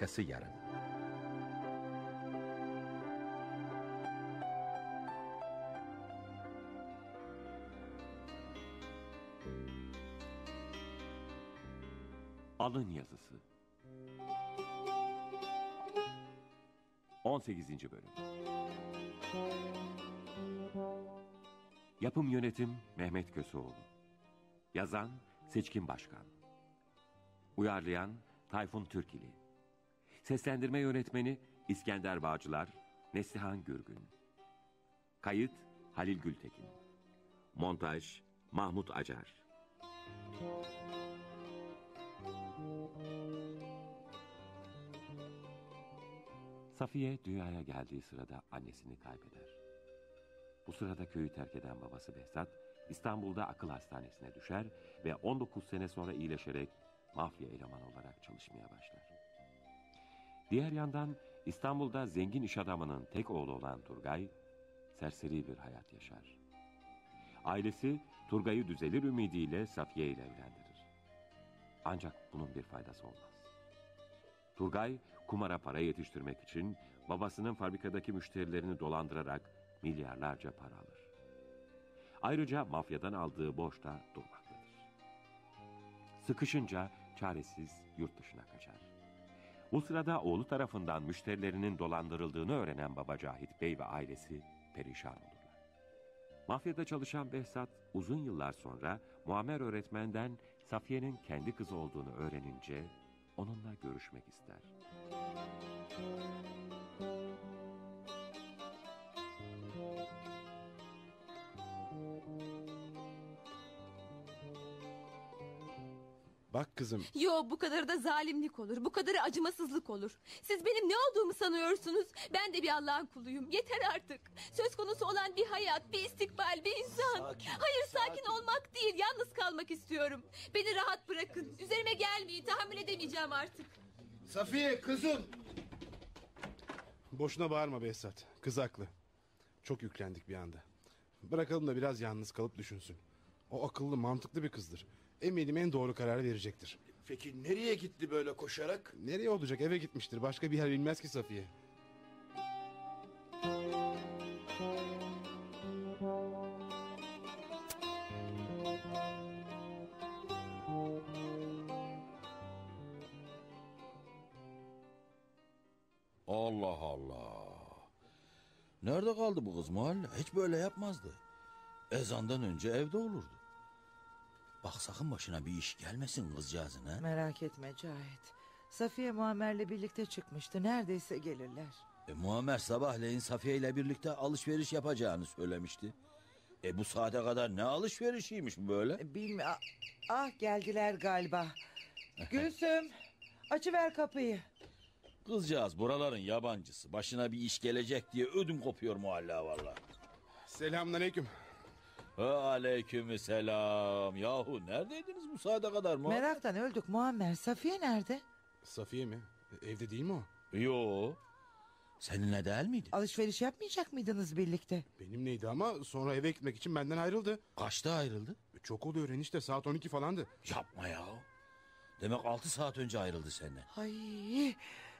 Arkası yarın. Alın yazısı 18. bölüm Yapım yönetim Mehmet Köseoğlu Yazan Seçkin Başkan Uyarlayan Tayfun Türkili Seslendirme yönetmeni İskender Bağcılar Neslihan Gürgün Kayıt Halil Gültekin Montaj Mahmut Acar Safiye dünyaya geldiği sırada annesini kaybeder. Bu sırada köyü terk eden babası Behzat İstanbul'da akıl hastanesine düşer ve 19 sene sonra iyileşerek mafya elemanı olarak çalışmaya başlar. Diğer yandan İstanbul'da zengin iş adamının tek oğlu olan Turgay serseri bir hayat yaşar. Ailesi Turgay'ı düzelir ümidiyle Safiye ile evlendirir. Ancak bunun bir faydası olmaz. Turgay kumara para yetiştirmek için babasının fabrikadaki müşterilerini dolandırarak milyarlarca para alır. Ayrıca mafyadan aldığı borç da durmaktadır. Sıkışınca çaresiz yurt dışına kaçar. Bu sırada oğlu tarafından müşterilerinin dolandırıldığını öğrenen baba Cahit Bey ve ailesi perişan olurlar. Mafyada çalışan Behzat uzun yıllar sonra Muammer öğretmenden Safiye'nin kendi kızı olduğunu öğrenince onunla görüşmek ister. Bak kızım Yo bu kadarı da zalimlik olur. Bu kadarı acımasızlık olur. Siz benim ne olduğumu sanıyorsunuz? Ben de bir Allah'ın kuluyum. Yeter artık. Söz konusu olan bir hayat, bir istikbal, bir insan. Sakin, Hayır sakin, sakin. olmak değil. Yalnız kalmak istiyorum. Beni rahat bırakın. Üzerime gelmeyin. Tahammül edemeyeceğim artık. Safiye kızım. boşuna bağırma Behzat. Kız haklı. Çok yüklendik bir anda. Bırakalım da biraz yalnız kalıp düşünsün. O akıllı mantıklı bir kızdır. Eminim en doğru kararı verecektir. Peki nereye gitti böyle koşarak? Nereye olacak eve gitmiştir. Başka bir yer bilmez ki Safiye. Allah Allah. Nerede kaldı bu kız mahalle? Hiç böyle yapmazdı. Ezandan önce evde olurdu. Bak sakın başına bir iş gelmesin kızcağızın ha. Merak etme Cahit. Safiye Muammer'le birlikte çıkmıştı. Neredeyse gelirler. E, Muammer sabahleyin Safiye ile birlikte alışveriş yapacağını söylemişti. E bu saate kadar ne alışverişiymiş bu böyle? E, Bilmi ah, ah geldiler galiba. Gülsüm açıver kapıyı. Kızcağız buraların yabancısı. Başına bir iş gelecek diye ödüm kopuyor muhalla valla. Selamünaleyküm. Aleyküm selam. Yahu neredeydiniz bu saate kadar mı? Meraktan öldük Muammer. Safiye nerede? Safiye mi? Evde değil mi o? Yo. Seninle değil miydi? Alışveriş yapmayacak mıydınız birlikte? Benimleydi ama sonra eve gitmek için benden ayrıldı. Kaçta ayrıldı? E, Çok oluyor enişte saat 12 falandı. Yapma ya. Demek altı saat önce ayrıldı senden. Ay,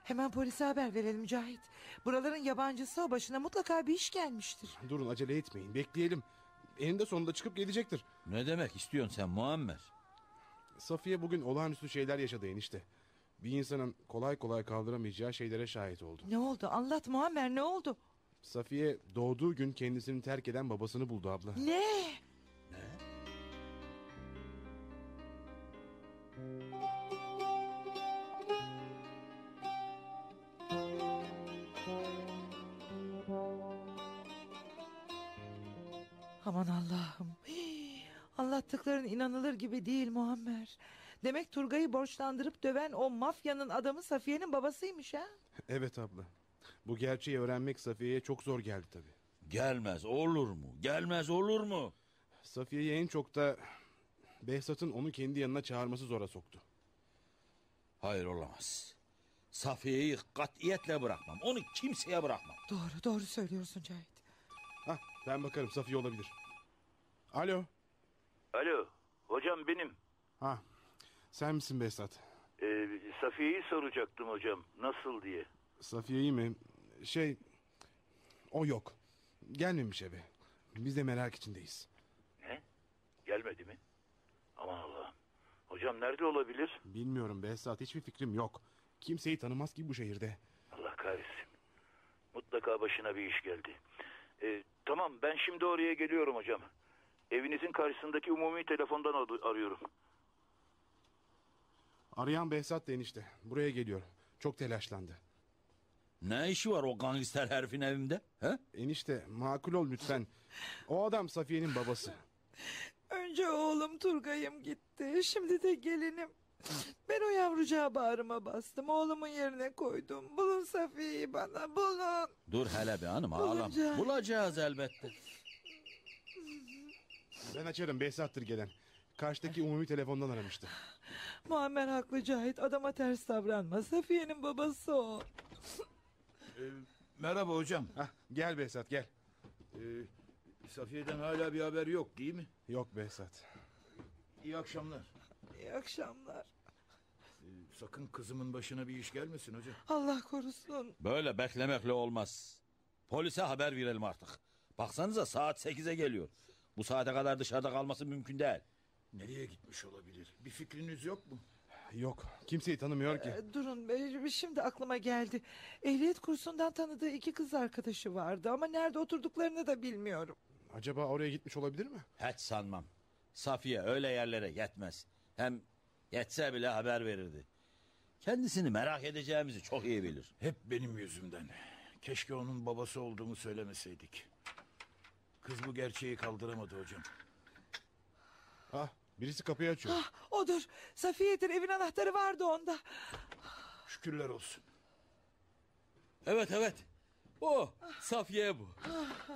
hemen polise haber verelim Cahit. Buraların yabancısı o başına mutlaka bir iş gelmiştir. Durun acele etmeyin bekleyelim. Eninde sonunda çıkıp gelecektir. Ne demek istiyorsun sen Muammer? Safiye bugün olağanüstü şeyler yaşadı enişte. Bir insanın kolay kolay kaldıramayacağı şeylere şahit oldu. Ne oldu anlat Muammer ne oldu? Safiye doğduğu gün kendisini terk eden babasını buldu abla. Ne? Aman Allah'ım. Hii, Anlattıkların inanılır gibi değil Muammer. Demek Turgay'ı borçlandırıp döven o mafyanın adamı Safiye'nin babasıymış ha? Evet abla. Bu gerçeği öğrenmek Safiye'ye çok zor geldi tabii. Gelmez olur mu? Gelmez olur mu? Safiye'yi en çok da Behzat'ın onu kendi yanına çağırması zora soktu. Hayır olamaz. Safiye'yi katiyetle bırakmam. Onu kimseye bırakmam. Doğru doğru söylüyorsun Cahit. Ben bakarım Safiye olabilir. Alo. Alo hocam benim. Ha sen misin Behzat? Ee, Safiye'yi soracaktım hocam. Nasıl diye. Safiye'yi mi? Şey... O yok. Gelmemiş eve. Biz de merak içindeyiz. Ne? Gelmedi mi? Aman Allah'ım. Hocam nerede olabilir? Bilmiyorum Behzat hiçbir fikrim yok. Kimseyi tanımaz ki bu şehirde. Allah kahretsin. Mutlaka başına bir iş geldi. Ee, tamam ben şimdi oraya geliyorum hocam. Evinizin karşısındaki umumi telefondan ar- arıyorum. Arayan Behzat da enişte. Buraya geliyor. Çok telaşlandı. Ne işi var o gangster herifin evimde? He? Enişte makul ol lütfen. O adam Safiye'nin babası. Önce oğlum Turgay'ım gitti. Şimdi de gelinim. Ben o yavrucağı bağrıma bastım. Oğlumun yerine koydum. Bulun Safiye'yi bana bulun. Dur hele bir hanım ağlama. Bulacağız. Bulacağız elbette. Ben açarım Behzat'tır gelen. Karşıdaki umumi telefondan aramıştı. Muammer haklı Cahit. Adama ters davranma. Safiye'nin babası o. Ee, merhaba hocam. Hah, gel Behzat gel. Ee, Safiye'den hala bir haber yok değil mi? Yok Behzat. İyi akşamlar. İyi akşamlar. Ee, sakın kızımın başına bir iş gelmesin hocam. Allah korusun. Böyle beklemekle olmaz. Polise haber verelim artık. Baksanıza saat 8'e geliyor. Bu saate kadar dışarıda kalması mümkün değil. Nereye gitmiş olabilir? Bir fikriniz yok mu? Yok kimseyi tanımıyor ki. Ee, Durun be, şimdi aklıma geldi. Ehliyet kursundan tanıdığı iki kız arkadaşı vardı ama nerede oturduklarını da bilmiyorum. Acaba oraya gitmiş olabilir mi? Hiç sanmam. Safiye öyle yerlere yetmez. Hem yetse bile haber verirdi. Kendisini merak edeceğimizi çok iyi bilir. Hep benim yüzümden. Keşke onun babası olduğumu söylemeseydik. Kız bu gerçeği kaldıramadı hocam. Ah birisi kapıyı açıyor. Ah, odur. Safiye'dir evin anahtarı vardı onda. Şükürler olsun. Evet evet. O Safiye bu.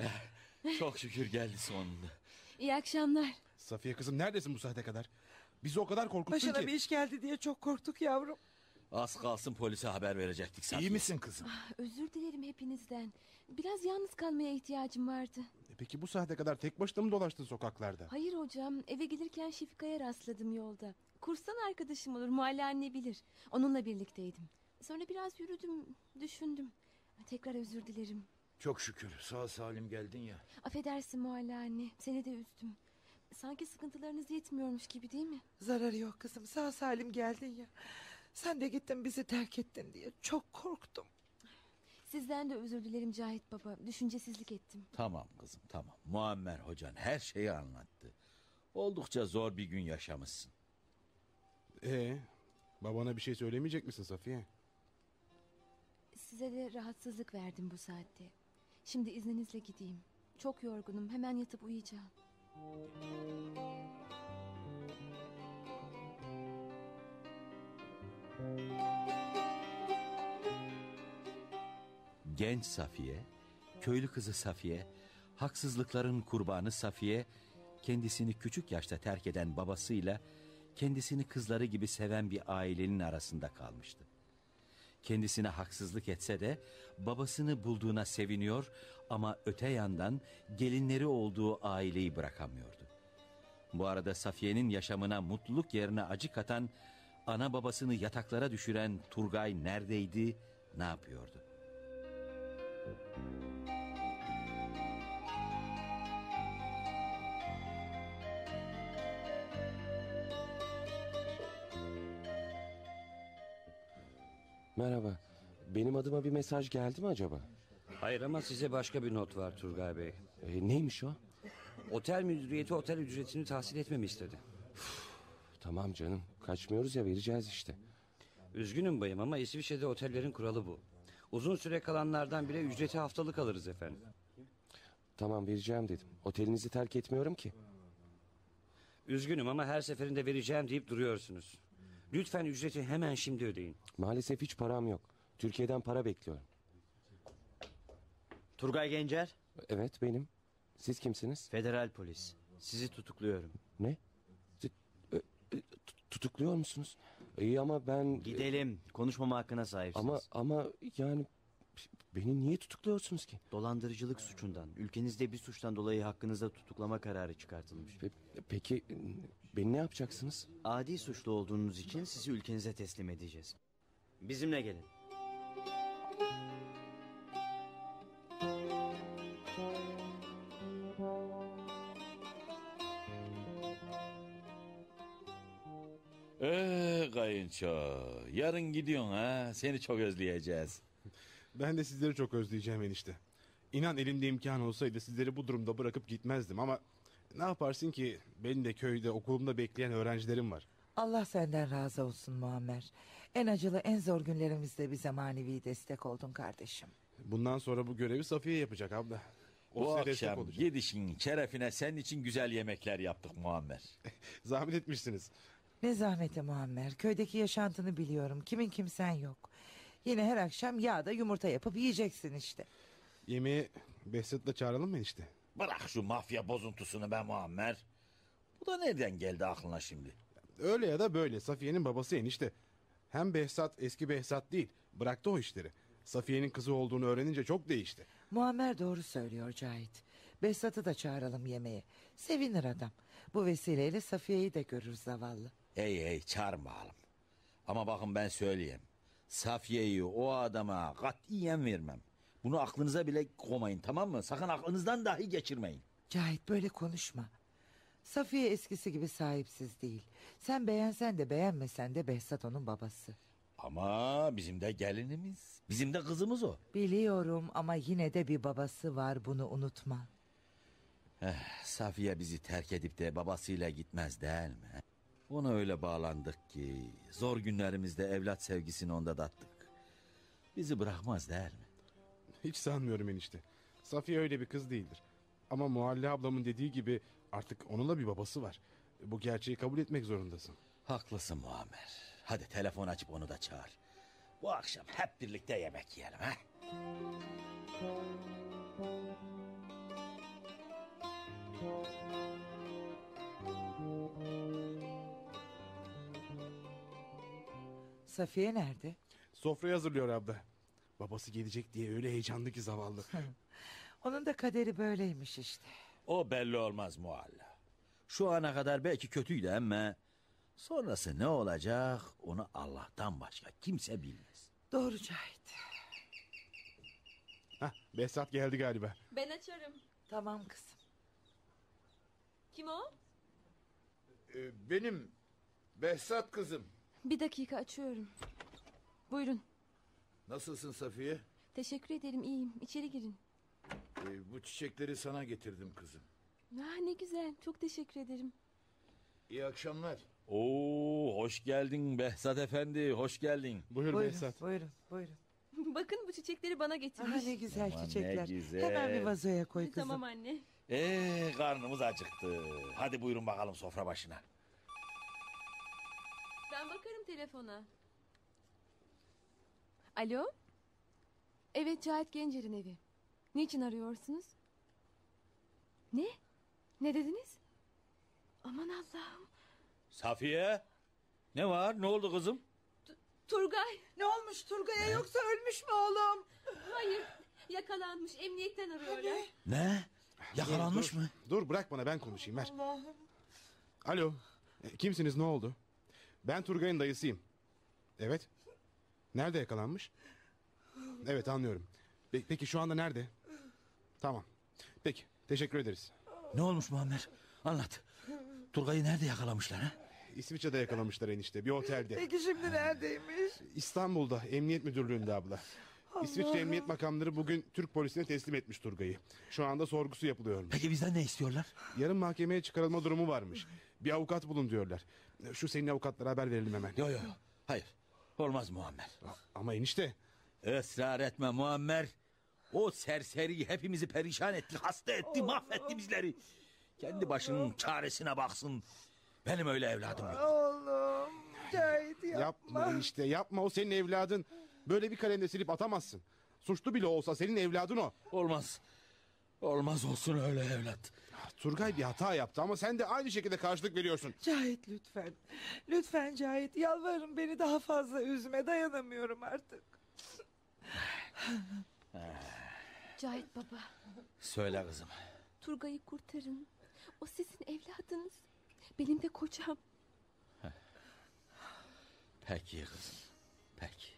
Eh, çok şükür geldi sonunda. İyi akşamlar. Safiye kızım neredesin bu saate kadar? Bizi o kadar korkuttun Başına ki. bir iş geldi diye çok korktuk yavrum. Az kalsın polise haber verecektik Safiye. İyi misin kızım? Özür dilerim hepinizden. Biraz yalnız kalmaya ihtiyacım vardı. E Peki bu saate kadar tek başına mı dolaştın sokaklarda? Hayır hocam eve gelirken Şefika'ya rastladım yolda. Kurstan arkadaşım olur Muhalle anne bilir. Onunla birlikteydim. Sonra biraz yürüdüm düşündüm. Tekrar özür dilerim. Çok şükür sağ salim geldin ya. Affedersin Muhalle anne seni de üzdüm. Sanki sıkıntılarınız yetmiyormuş gibi değil mi? Zararı yok kızım sağ salim geldin ya. Sen de gittin bizi terk ettin diye çok korktum. Sizden de özür dilerim Cahit baba. Düşüncesizlik ettim. Tamam kızım tamam. Muammer hocan her şeyi anlattı. Oldukça zor bir gün yaşamışsın. Ee, babana bir şey söylemeyecek misin Safiye? Size de rahatsızlık verdim bu saatte. Şimdi izninizle gideyim. Çok yorgunum. Hemen yatıp uyuyacağım. Genç Safiye, köylü kızı Safiye, haksızlıkların kurbanı Safiye, kendisini küçük yaşta terk eden babasıyla kendisini kızları gibi seven bir ailenin arasında kalmıştı. Kendisine haksızlık etse de babasını bulduğuna seviniyor ama öte yandan gelinleri olduğu aileyi bırakamıyordu. Bu arada Safiye'nin yaşamına mutluluk yerine acı katan, ana babasını yataklara düşüren Turgay neredeydi, ne yapıyordu? Merhaba. Benim adıma bir mesaj geldi mi acaba? Hayır ama size başka bir not var Turgay Bey. E, neymiş o? Otel müdüriyeti otel ücretini tahsil etmemi istedi. Tamam canım. Kaçmıyoruz ya vereceğiz işte. Üzgünüm bayım ama İsviçre'de otellerin kuralı bu. Uzun süre kalanlardan bile ücreti haftalık alırız efendim. Tamam vereceğim dedim. Otelinizi terk etmiyorum ki. Üzgünüm ama her seferinde vereceğim deyip duruyorsunuz. Lütfen ücreti hemen şimdi ödeyin. Maalesef hiç param yok. Türkiye'den para bekliyorum. Turgay Gencer, Evet benim. Siz kimsiniz? federal polis. Sizi tutukluyorum. Ne? E, e, tut- tutukluyor musunuz? İyi ama ben... Gidelim. Konuşmama hakkına sahipsiniz. Ama ama yani Beni niye tutukluyorsunuz ki? Dolandırıcılık suçundan, ülkenizde bir suçtan dolayı hakkınızda tutuklama kararı çıkartılmış. Pe- peki beni ne yapacaksınız? Adi suçlu olduğunuz için sizi ülkenize teslim edeceğiz. Bizimle gelin. Ee kayınço. Yarın gidiyorsun ha. Seni çok özleyeceğiz. Ben de sizleri çok özleyeceğim enişte. İnan elimde imkan olsaydı sizleri bu durumda bırakıp gitmezdim ama... Ne yaparsın ki benim de köyde okulumda bekleyen öğrencilerim var. Allah senden razı olsun Muammer. En acılı en zor günlerimizde bize manevi destek oldun kardeşim. Bundan sonra bu görevi Safiye yapacak abla. O Bu akşam gidişin şerefine senin için güzel yemekler yaptık Muammer. Zahmet etmişsiniz. Ne zahmeti Muammer. Köydeki yaşantını biliyorum. Kimin kimsen yok. Yine her akşam yağda yumurta yapıp yiyeceksin işte. Yemeğe Behzat'la çağıralım mı enişte? Bırak şu mafya bozuntusunu be Muammer. Bu da nereden geldi aklına şimdi? Öyle ya da böyle Safiye'nin babası enişte. Hem Behzat eski Behzat değil. Bıraktı o işleri. Safiye'nin kızı olduğunu öğrenince çok değişti. Muammer doğru söylüyor Cahit. Behzat'ı da çağıralım yemeğe. Sevinir adam. Bu vesileyle Safiye'yi de görür zavallı. Hey hey çağırmayalım. Ama bakın ben söyleyeyim. Safiye'yi o adama katiyen vermem. Bunu aklınıza bile koymayın tamam mı? Sakın aklınızdan dahi geçirmeyin. Cahit böyle konuşma. Safiye eskisi gibi sahipsiz değil. Sen beğensen de beğenmesen de Behzat onun babası. Ama bizim de gelinimiz. Bizim de kızımız o. Biliyorum ama yine de bir babası var bunu unutma. Eh, Safiye bizi terk edip de babasıyla gitmez değil mi? Ona öyle bağlandık ki zor günlerimizde evlat sevgisini onda dattık. Bizi bırakmaz değil mi? Hiç sanmıyorum enişte. Safiye öyle bir kız değildir. Ama Muhalle ablamın dediği gibi artık onun da bir babası var. Bu gerçeği kabul etmek zorundasın. Haklısın Muammer. Hadi telefon açıp onu da çağır. Bu akşam hep birlikte yemek yiyelim ha. Safiye nerede? Sofrayı hazırlıyor abla. Babası gelecek diye öyle heyecanlı ki zavallı. Onun da kaderi böyleymiş işte. O belli olmaz Mualla. Şu ana kadar belki kötüydü ama... Sonrası ne olacak onu Allah'tan başka kimse bilmez. Doğru Cahit. Hah, Behzat geldi galiba. Ben açarım. Tamam kızım. Kim o? Ee, benim Behzat kızım. Bir dakika açıyorum. Buyurun. Nasılsın Safiye? Teşekkür ederim iyiyim. İçeri girin. Ee, bu çiçekleri sana getirdim kızım. Ah, ne güzel. Çok teşekkür ederim. İyi akşamlar. Oo, hoş geldin Behzat Efendi, hoş geldin. Buyur Buyurun, Behzat. buyurun, buyurun. Bakın bu çiçekleri bana getirmiş. ne güzel Aman ne çiçekler. güzel. Hemen bir vazoya koy kızım. Tamam anne. Ee, karnımız acıktı. Hadi buyurun bakalım sofra başına. Ben bakarım telefona. Alo? Evet Cahit Gencer'in evi. Niçin arıyorsunuz? Ne? Ne dediniz? Aman Allah'ım. Safiye, ne var? Ne oldu kızım? Turgay. Ne olmuş Turgay'a yoksa ölmüş mü oğlum? Hayır. Yakalanmış. Emniyetten arıyorlar. Ne? Yakalanmış Dur, mı? Dur bırak bana ben konuşayım ver. Alo. E, Kimsiniz ne oldu? Ben Turgay'ın dayısıyım. Evet. Nerede yakalanmış? Evet anlıyorum. Pe- peki şu anda nerede? Tamam. Peki teşekkür ederiz. Ne olmuş Muammer? Anlat. Turgay'ı nerede yakalamışlar ha? İsviçre'de yakalamışlar enişte bir otelde. Peki şimdi neredeymiş? İstanbul'da emniyet müdürlüğünde abla. İsviçre emniyet makamları bugün Türk polisine teslim etmiş Turgay'ı. Şu anda sorgusu yapılıyormuş. Peki bizden ne istiyorlar? Yarın mahkemeye çıkarılma durumu varmış. Bir avukat bulun diyorlar. Şu senin avukatlara haber verelim hemen. Yok yok. Hayır. Olmaz Muammer. Ama enişte Israr etme Muammer. O serseri hepimizi perişan etti, hasta etti, mahvetti bizleri. Kendi başının çaresine baksın. Benim öyle evladım yok. Oğlum Cahit yapma. yapma enişte yapma o senin evladın. Böyle bir kalemde silip atamazsın. Suçlu bile olsa senin evladın o. Olmaz. Olmaz olsun öyle evlat. Turgay bir hata yaptı ama sen de aynı şekilde karşılık veriyorsun. Cahit lütfen. Lütfen Cahit yalvarırım beni daha fazla üzme dayanamıyorum artık. Cahit baba, Söyle kızım. Turgay'ı kurtarın. O sizin evladınız. Benim de kocam. Peki kızım. Peki.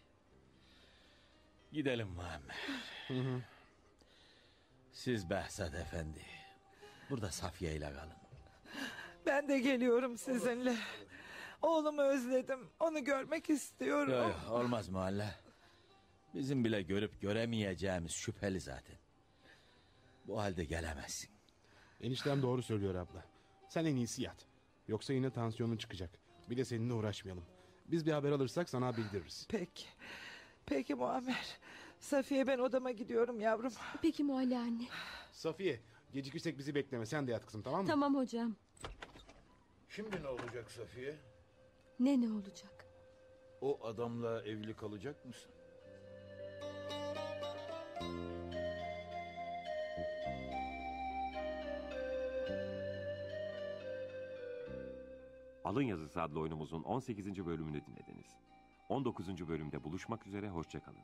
Gidelim Muammer. Siz Behzat Efendi. Burada Safiye ile kalın. Ben de geliyorum sizinle. Oğlumu özledim. Onu görmek istiyorum. Yok yok olmaz muhalle. Bizim bile görüp göremeyeceğimiz şüpheli zaten. Bu halde gelemezsin. Eniştem doğru söylüyor abla. Sen en iyisi yat. Yoksa yine tansiyonun çıkacak. Bir de seninle uğraşmayalım. Biz bir haber alırsak sana bildiririz. Peki. Peki Muammer. Safiye ben odama gidiyorum yavrum. Peki Muhalle anne. Safiye gecikirsek bizi bekleme. Sen de yat kızım tamam mı? Tamam hocam. Şimdi ne olacak Safiye? Ne ne olacak? O adamla evli kalacak mısın? Alın Yazısı adlı oyunumuzun 18. bölümünü dinlediniz. 19. bölümde buluşmak üzere hoşçakalın.